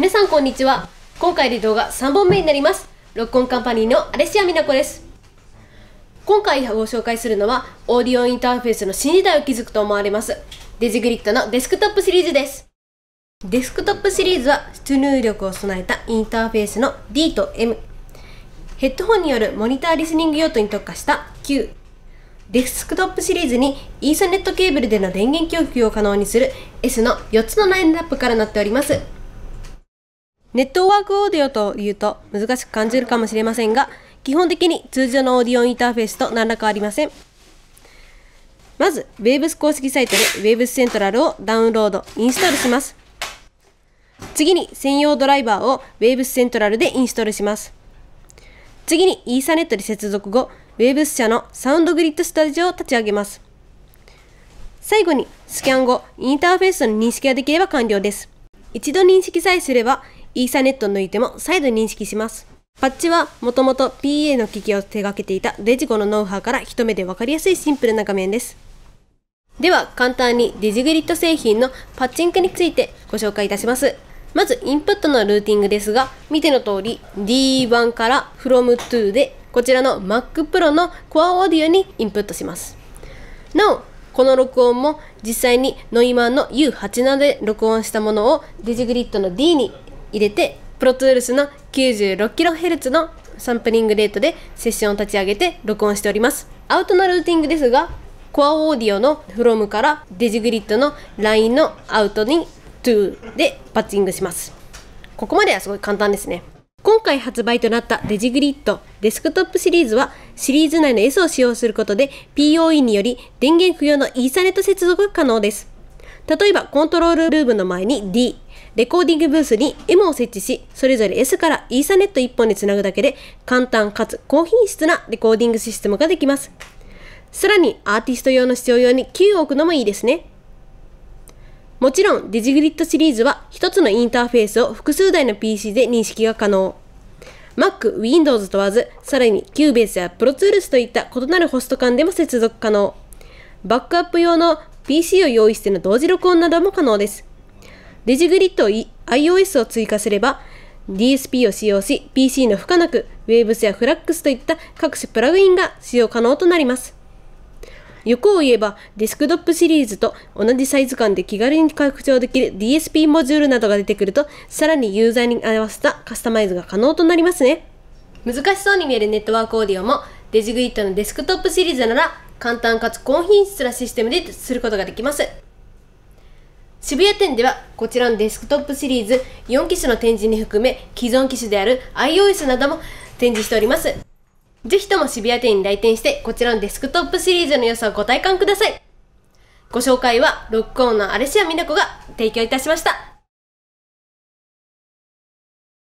皆さんこんにちは。今回で動画3本目になります。 ROCK ON Company のアレシア美奈子です。今回ご紹介するのはオーディオインターフェースの新時代を築くと思われます DiGiGrid のデスクトップシリーズです。デスクトップシリーズは出入力を備えたインターフェースの D と M ヘッドホンによるモニターリスニング用途に特化した Q デスクトップシリーズにイーサネットケーブルでの電源供給を可能にする S の4つのラインナップからなっております。ネットワークオーディオというと難しく感じるかもしれませんが、基本的に通常のオーディオインターフェースと何ら変わりません。まず、Waves 公式サイトで Waves セントラルをダウンロード、インストールします。次に専用ドライバーを Waves セントラルでインストールします。次に Ethernet で接続後、Waves 社のサウンドグリッドスタジオを立ち上げます。最後にスキャン後、インターフェースの認識ができれば完了です。一度認識さえすれば、イーサネット抜いても再度認識します。パッチはもともと PA の機器を手掛けていたデジコのノウハウから一目で分かりやすいシンプルな画面です。では簡単にデジグリッド製品のパッチングについてご紹介いたします。まずインプットのルーティングですが、見ての通り D1 から From to でこちらの Mac Pro の Core Audio にインプットします。なお、この録音も実際に Neumann の U87 で録音したものをデジグリッドの D に入れて Pro Tools の 96kHz のサンプリングレートでセッションを立ち上げて録音しております。アウトのルーティングですが Core Audio の from からデジグリッドの LINE のアウトに to でパッチングします。ここまではすごい簡単ですね。今回発売となった DiGiGrid デスクトップシリーズはシリーズ内の S を使用することで POE により電源不要のイーサネット接続が可能です。例えばコントロールルームの前に D、レコーディングブースに M を設置し、それぞれ S からイーサネット1本につなぐだけで、簡単かつ高品質なレコーディングシステムができます。さらに、アーティスト用の視聴用に Q を置くのもいいですね。もちろん、デジグリッドシリーズは1つのインターフェースを複数台の PC で認識が可能。Mac、Windows 問わず、さらに Cubase や Pro Tools といった異なるホスト間でも接続可能。バックアップ用の PC を用意しての同時録音なども可能です。 DiGiGrid IOS を追加すれば DSP を使用し PC の負荷なく Waves や Flux といった各種プラグインが使用可能となります。欲を言えばデスクトップシリーズと同じサイズ感で気軽に拡張できる DSP モジュールなどが出てくるとさらにユーザーに合わせたカスタマイズが可能となりますね。難しそうに見えるネットワークオーディオもDiGiGrid のデスクトップシリーズなら簡単かつ高品質なシステムですることができます。渋谷店ではこちらのデスクトップシリーズ4機種の展示に含め既存機種である IOS なども展示しております。ぜひとも渋谷店に来店してこちらのデスクトップシリーズの良さをご体感ください。ご紹介は ROCK ON のアレシア美奈子が提供いたしました。